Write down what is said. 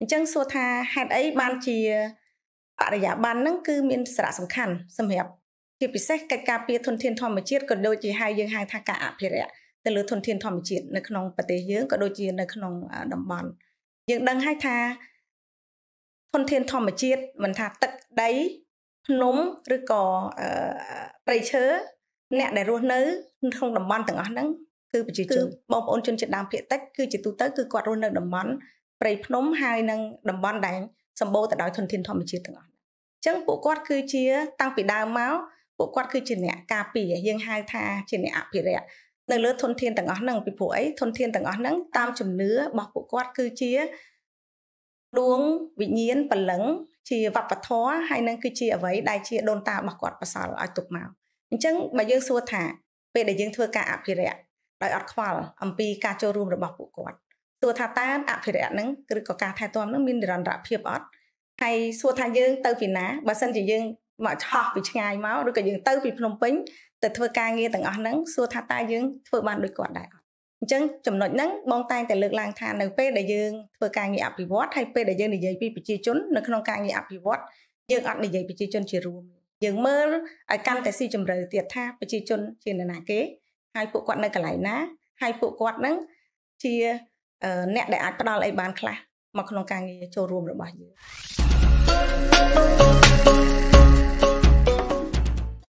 អញ្ចឹងសួរថាហេតុអីបានជាបរិយាបន្នហ្នឹងគឺមានសារៈសំខាន់សម្រាប់ជាពិសេសកិច្ចការពារធនធានធម្មជាតិក៏ដូចជាហៅយើងហៅថាការអភិរក្សទៅលើធនធានធម្មជាតិនៅក្នុងប្រទេសយើងក៏ដូចជានៅក្នុងតំបន់យើងដឹងហើយថាធនធានធម្មជាតិមិនថាទឹកដីភ្នំឬក៏ព្រៃឈើអ្នកដែលរស់នៅក្នុងតំបន់ទាំងអស់ហ្នឹងគឺប្រជាជនបងប្អូនជនជាតិដើមភាគតិចគឺជាទូទៅគឺគាត់រស់នៅតំបន់ ព្រៃភ្នំហើយនឹងតំបន់ដែលសម្បូរទៅដោយធនធានធម្មជាតិទាំងអស់អញ្ចឹងពួកគាត់គឺជាតាំងពីដើមមកពួកគាត់គឺជាអ្នកការពារយើងហៅថាជាអ្នកអភិរក្សនៅលើធនធានទាំងអស់ហ្នឹងពីព្រោះអីធនធានទាំងអស់ហ្នឹងតាមជំនឿរបស់ពួកគាត់គឺជាដួងវិញ្ញាណបលឹងជាវប្បធម៌ហើយនឹងគឺជាអ្វីដែលជាដូនតារបស់គាត់បន្សល់ឲ្យទុកមកអញ្ចឹងបើយើងសួរថាពេលដែលយើងធ្វើការអភិរក្សដោយអត់ខ្វល់អំពីការចូលរួមរបស់ពួកគាត់ សួរថាតើអភិរក្សហ្នឹងឬក៏ការថែទាំហ្នឹងមាននិរន្តរភាពអត់ហើយសួរថាយើងទៅពីណាបើសិនជាយើងមកឆោះពីឆ្ងាយមកឬក៏យើងទៅពីភ្នំពេញទៅធ្វើការងារទាំងអស់ហ្នឹងសួរថាតើយើងធ្វើបានដូចគាត់ដែរអត់អញ្ចឹងចំណុចហ្នឹងបងតែងតែលើកឡើងថានៅពេលដែលយើងធ្វើការងារអភិវឌ្ឍហើយពេលដែលយើងនិយាយពីប្រជាជននៅក្នុងការងារអភិវឌ្ឍយើងអត់និយាយប្រជាជនជារួមយើងមើលឲ្យកាន់តែស៊ីជម្រៅទៀតថាប្រជាជនជានរណាគេហើយពួកគាត់នៅកន្លែងណាហើយពួកគាត់ហ្នឹងជា អ្នកដែលអាចផ្ដល់អីបានខ្លះមកក្នុងការងារចូលរួមរបស់យើង